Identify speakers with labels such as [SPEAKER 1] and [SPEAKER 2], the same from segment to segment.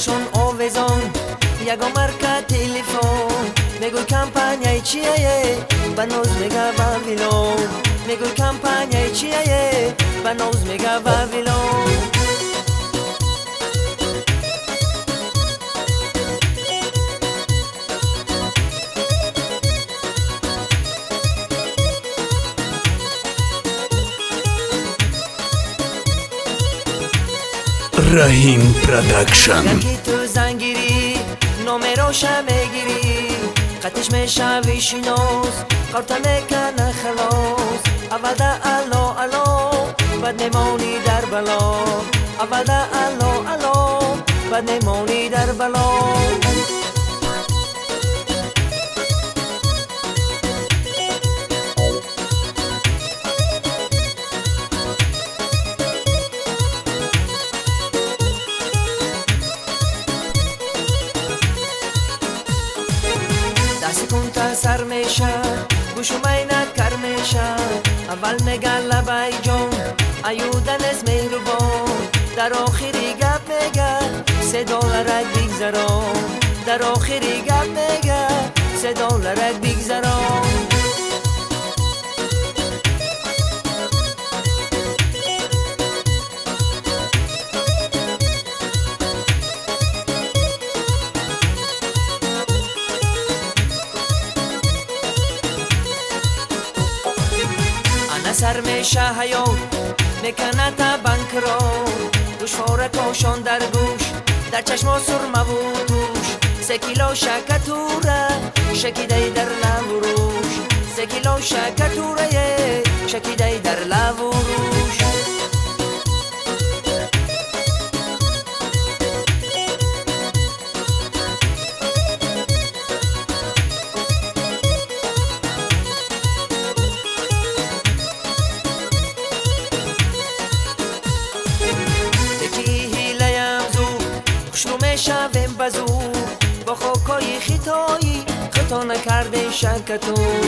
[SPEAKER 1] telefon. Always on яго марка телефон мегӯй компанияи чияе ба ноз мегава вило мегӯй компанияи чияе ба ноз мегава вило
[SPEAKER 2] رحیم پرودکشن
[SPEAKER 1] یکی تو زنگیری نومروش می‌گیری قطش می‌شوی شینوز قرطه می‌کنه خلاص. اول ده الو الو بد نمونی در بلا. اول ده الو الو بد نمونی در بلا. سر میشه گوشو مینت کر میشه. اول میگه لبای جون ایودن از مهربان در آخری گپ میگه سه دلارک بگذران در آخری گپ میگه سه دلارک بگذران سر میشه حیات. می‌کنه تا بنک را دشوار کاشان در گوش. در چشم سرمه و توش سه کیلو شکتوره. شکیده در لوروش سه کیلو شکتوره. شکیده در لوروش یکی می‌شویم بزور با خاکای خیتایی خطا نکرده شکتون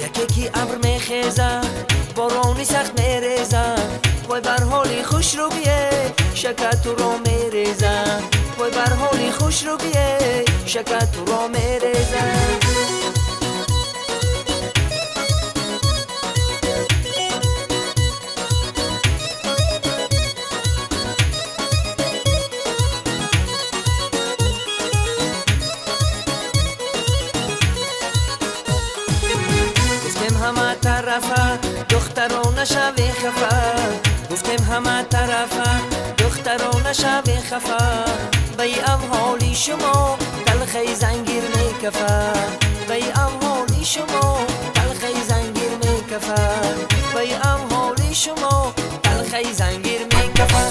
[SPEAKER 1] یکی کی ابر میخیزه بارانی سخت میریزه. وای بر حالی خوش رو بیه شکت رو میریزه. وای بر حالی خوش رو بیه شکت رو میریزه. همه طرفه. دختران شوی خفه. گفتم همه طرفه. دختران شوی خفه. بی ام شما تلخی زنگیر میکفه. بی ام شما تلخی زنگیر میکفه. بی ام شما تلخی زنگیر میکفه.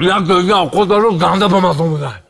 [SPEAKER 3] یک دقیقه خدا رو گنده به مزون بوده